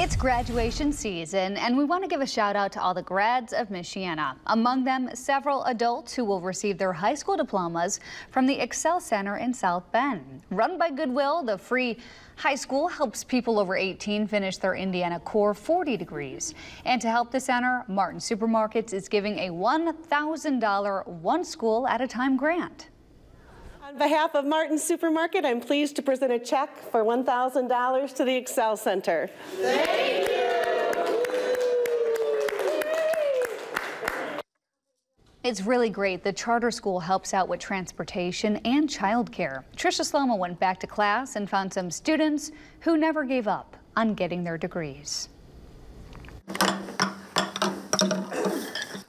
It's graduation season, and we want to give a shout out to all the grads of Michiana. Among them, several adults who will receive their high school diplomas from the Excel Center in South Bend. Run by Goodwill, the free high school helps people over 18 finish their Indiana Core 40 degrees. And to help the center, Martin Supermarkets is giving a $1,000 one school at a time grant. On behalf of Martin Supermarket, I'm pleased to present a check for $1,000 to the Excel Center. Thank you. It's really great. The charter school helps out with transportation and childcare. Trisha Sloma went back to class and found some students who never gave up on getting their degrees.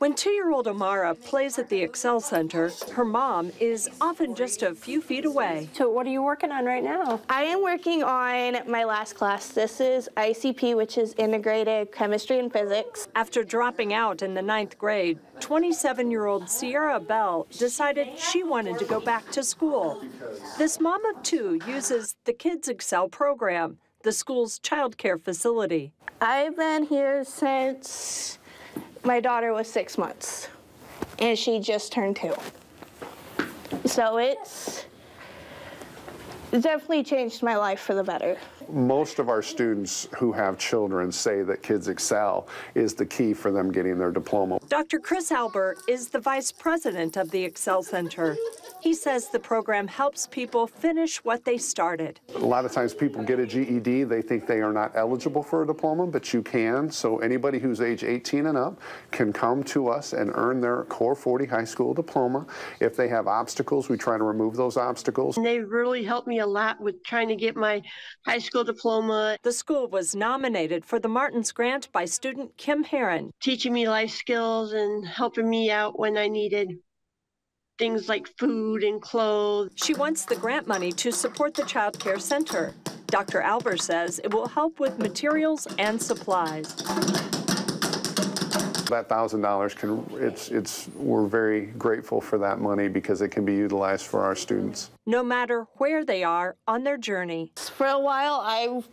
When two-year-old Amara plays at the Excel Center, her mom is often just a few feet away. So what are you working on right now? I am working on my last class. This is ICP, which is Integrated Chemistry and Physics. After dropping out in the ninth grade, 27-year-old Sierra Bell decided she wanted to go back to school. This mom of two uses the Kids Excel program, the school's child care facility. I've been here since my daughter was six months and she just turned two. So it's definitely changed my life for the better. Most of our students who have children say that Kids Excel is the key for them getting their diploma. Dr. Chris Albert is the vice president of the Excel Center. He says the program helps people finish what they started. A lot of times people get a GED, they think they are not eligible for a diploma, but you can. So anybody who's age 18 and up can come to us and earn their Core 40 high school diploma. If they have obstacles, we try to remove those obstacles. And they really helped me a lot with trying to get my high school diploma. The school was nominated for the Martin's Grant by student Kim Heron. Teaching me life skills and helping me out when I needed things like food and clothes. She wants the grant money to support the child care center. Dr. Albert says it will help with materials and supplies. That thousand dollars can it's it's we're very grateful for that money because it can be utilized for our students. No matter where they are on their journey. For a while I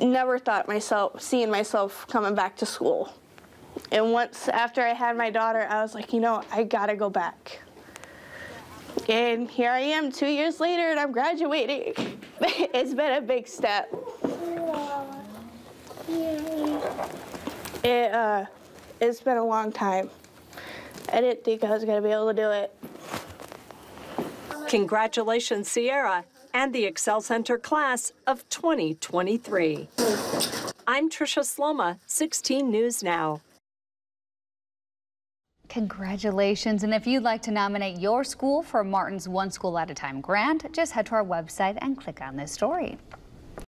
never thought myself seeing myself coming back to school. And once after I had my daughter, I was like, you know, I gotta go back. And here I am two years later and I'm graduating. it's been a big step. It, uh, it's been a long time. I didn't think I was going to be able to do it. Congratulations, Sierra, and the Excel Center class of 2023. I'm Trisha Sloma, 16 News Now. Congratulations. And if you'd like to nominate your school for Martin's One School at a Time grant, just head to our website and click on this story.